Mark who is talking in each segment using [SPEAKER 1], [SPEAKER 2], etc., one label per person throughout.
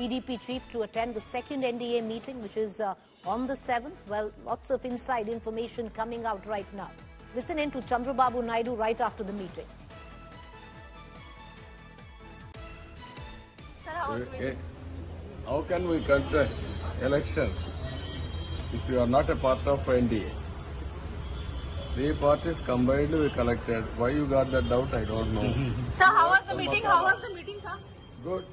[SPEAKER 1] TDP chief to attend the second NDA meeting, which is uh, on the 7th. Well, lots of inside information coming out right now. Listen in to Chandrababu Naidu right after the meeting.
[SPEAKER 2] Sir, how was
[SPEAKER 3] Eh, eh, How can we contest elections if you are not a part of NDA? Three parties combined we collected. Why you got that doubt, I don't know.
[SPEAKER 2] Sir, how was the meeting? How was the meeting, sir?
[SPEAKER 3] Good.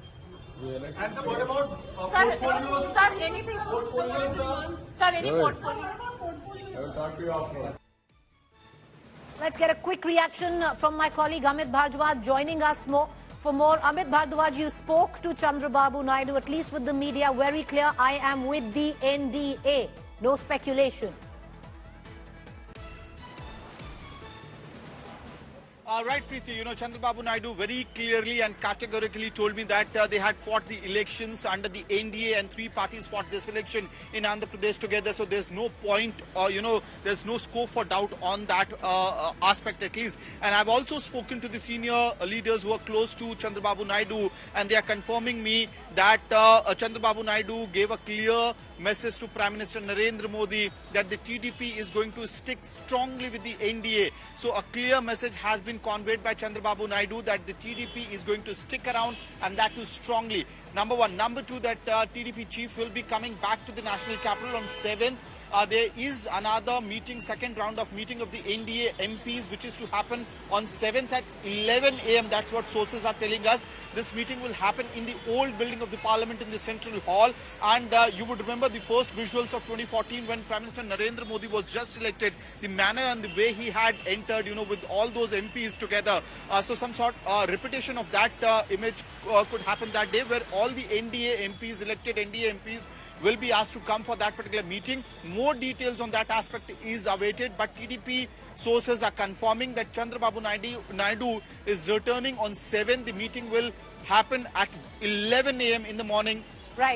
[SPEAKER 3] We.
[SPEAKER 4] And sir, what about uh,
[SPEAKER 2] Sir,
[SPEAKER 4] portfolios?
[SPEAKER 2] sir, anything?
[SPEAKER 4] Portfolios,
[SPEAKER 2] Sir, any
[SPEAKER 3] Good.
[SPEAKER 2] portfolio?
[SPEAKER 3] I will talk to you after.
[SPEAKER 1] Let's get a quick reaction uh, from my colleague Amit Bhardwaj joining us more. For more, Amit Bhardwaj, you spoke to Chandrababu Naidu, at least with the media, very clear, I am with the NDA. No speculation.
[SPEAKER 5] Uh, right, Preeti. You know, Chandrababu Naidu very clearly and categorically told me that uh, they had fought the elections under the NDA and three parties fought this election in Andhra Pradesh together. So there's no point, or you know, there's no scope for doubt on that uh, uh, aspect at least. And I've also spoken to the senior leaders who are close to Chandrababu Naidu, and they are confirming me that uh, uh, Chandrababu Naidu gave a clear message to Prime Minister Narendra Modi that the TDP is going to stick strongly with the NDA. So a clear message has been conveyed by Chandrababu Naidu that the TDP is going to stick around and that too strongly. Number one. Number two, that uh, TDP chief will be coming back to the national capital on 7th. Uh, there is another meeting, second round of meeting of the NDA MPs, which is to happen on 7th at 11 a.m. That's what sources are telling us. This meeting will happen in the old building of the parliament in the central hall. And uh, you would remember the first visuals of 2014 when Prime Minister Narendra Modi was just elected, the manner and the way he had entered, you know, with all those MPs together. Uh, so some sort uh, repetition of that uh, image could happen that day where all the NDA MPs, elected NDA MPs, will be asked to come for that particular meeting. More details on that aspect is awaited, but TDP sources are confirming that Chandrababu Naidu, Naidu is returning on 7. The meeting will happen at 11 a.m. in the morning
[SPEAKER 1] Right.